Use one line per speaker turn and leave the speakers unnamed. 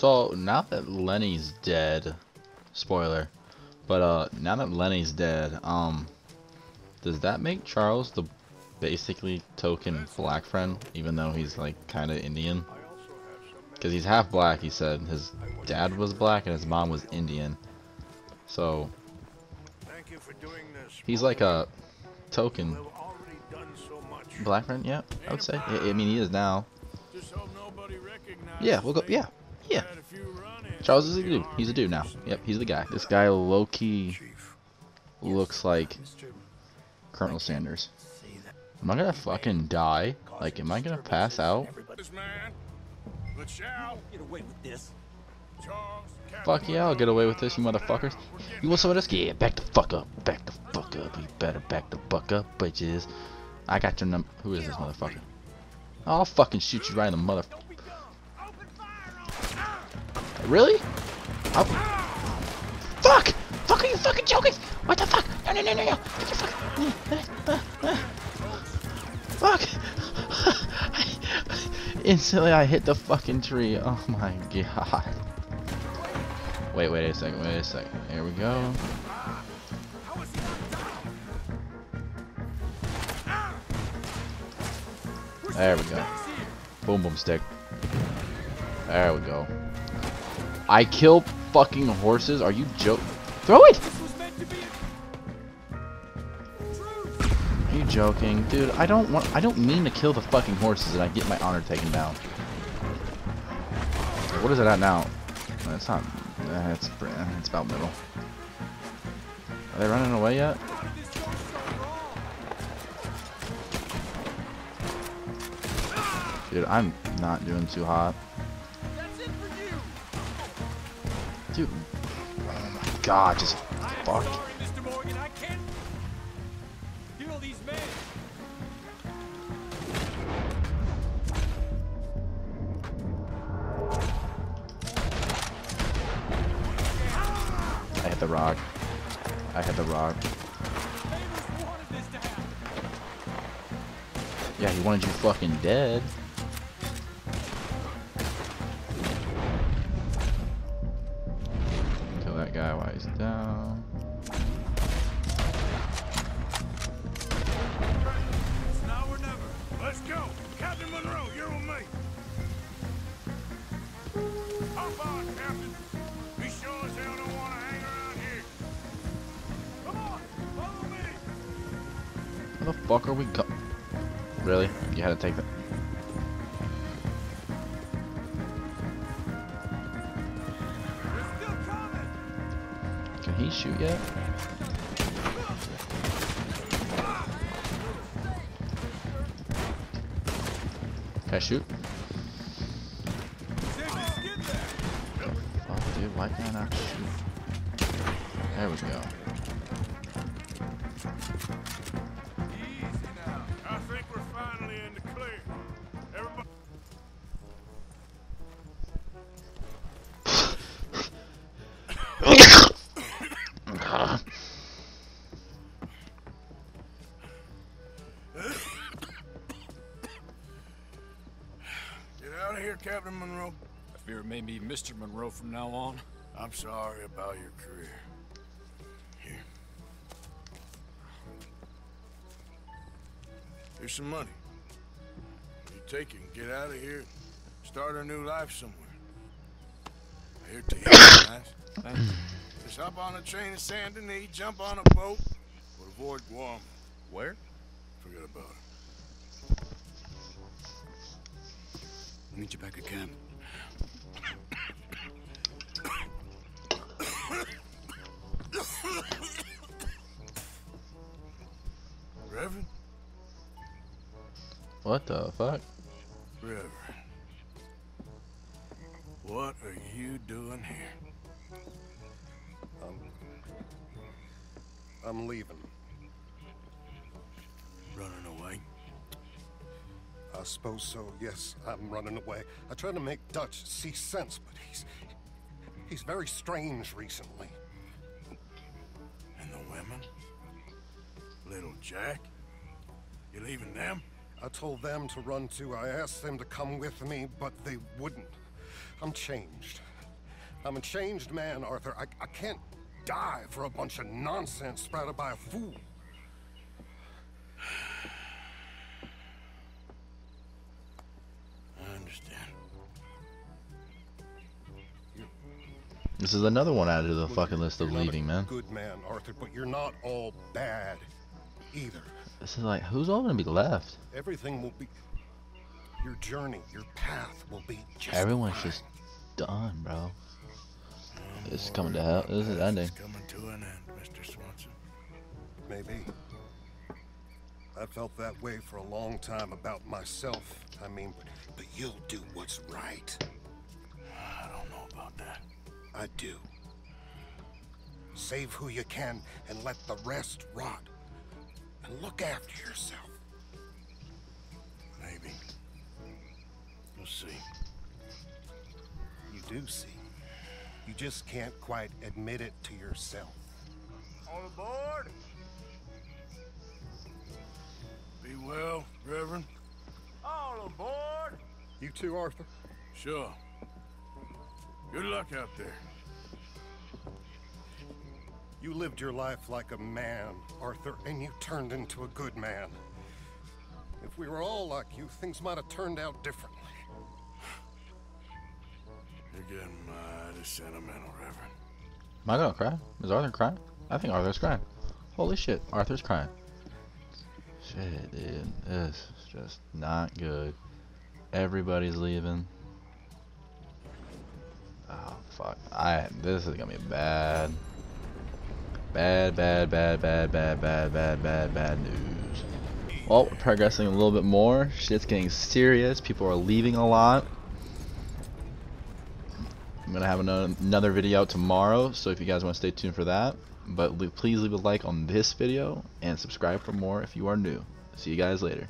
So now that Lenny's dead, spoiler, but uh, now that Lenny's dead, um, does that make Charles the basically token black friend, even though he's like kind of Indian? Because he's half black, he said. His dad was black and his mom was Indian. So he's like a token black friend. Yeah, I would say. I, I mean, he is now. Yeah, we'll go. Yeah, yeah. Charles is a dude. He's a dude now. Yep, he's the guy. This guy low key looks like Colonel Sanders. Am I gonna fucking die? Like, am I gonna pass out? Fuck yeah, I'll get away with this, you motherfuckers. You want some of this? Yeah, back the fuck up. Back the fuck up. You better back the fuck up, bitches. I got your number. Who is this motherfucker? I'll fucking shoot you right in the mother. Really? I'll... Fuck! Fuck, are you fucking joking? What the fuck? No, no, no, no, no. Fuck! Instantly, I hit the fucking tree. Oh my god. Wait, wait a second, wait a second. Here we go. There we go. Boom boom stick. There we go. I kill fucking horses? Are you joke? Throw it! Are you joking? Dude, I don't want I don't mean to kill the fucking horses and I get my honor taken down. What is it at now? It's not uh, it's it's about middle. Are they running away yet? Dude, I'm not doing too hot. God, just fuck. I hit the rock. I hit the rock. Yeah, he wanted you fucking dead. That guy while he's down.
It's now or never. Let's go. Captain Monroe, you're with me. Hop on, Captain. We sure as hell don't want to hang around here. Come on, follow me.
Where the fuck are we go- Really? You had to take that. Can he shoot yet? Can I shoot? Fuck, dude, why can't I shoot? There we go.
Easy now. I think we're finally in the clear. Here, Captain Monroe.
I fear it may be Mr. Monroe from now on.
I'm sorry about your career. Here. Here's some money. You take it and get out of here. Start a new life somewhere. Here to you, guys.
Thanks.
Just hop on a train to Saint Denis, jump on a boat, but avoid Guarma.
Where?
Forget about it.
Meet you back at camp.
Reverend?
What the fuck?
Reverend. What are you doing here?
I'm leaving.
Running away?
I suppose so, yes, I'm running away. I tried to make Dutch see sense, but he's. he's very strange recently.
And the women? Little Jack? You leaving them?
I told them to run too. I asked them to come with me, but they wouldn't. I'm changed. I'm a changed man, Arthur. I, I can't die for a bunch of nonsense sprouted by a fool.
This is another one added to the fucking list of
you're not a
leaving, man.
Good man, Arthur, but you're not all bad either.
This is like, who's all gonna be left?
Everything will be. Your journey, your path will be just.
Everyone's
fine.
just done, bro.
I'm
It's coming to hell. This is ending.
coming to an end, Mr. Swanson.
Maybe. I felt that way for a long time about myself. I mean, but you'll do what's right.
I
do. Save who you can and let the rest rot. And look after yourself.
Maybe. We'll see.
You do see. You just can't quite admit it to yourself.
All aboard! Be well, Reverend. All aboard!
You too, Arthur?
Sure. Good luck out there.
You lived your life like a man, Arthur, and you turned into a good man. If we were all like you, things might have turned out differently.
You're getting mighty sentimental, Reverend.
Am I gonna cry? Is Arthur crying? I think Arthur's crying. Holy shit, Arthur's crying. Shit, dude. This is just not good. Everybody's leaving. Oh, fuck. I, this is gonna be bad. Bad, bad, bad, bad, bad, bad, bad, bad, bad news. Well, we're progressing a little bit more. Shit's getting serious. People are leaving a lot. I'm going to have another video out tomorrow, so if you guys want to stay tuned for that. But please leave a like on this video and subscribe for more if you are new. See you guys later.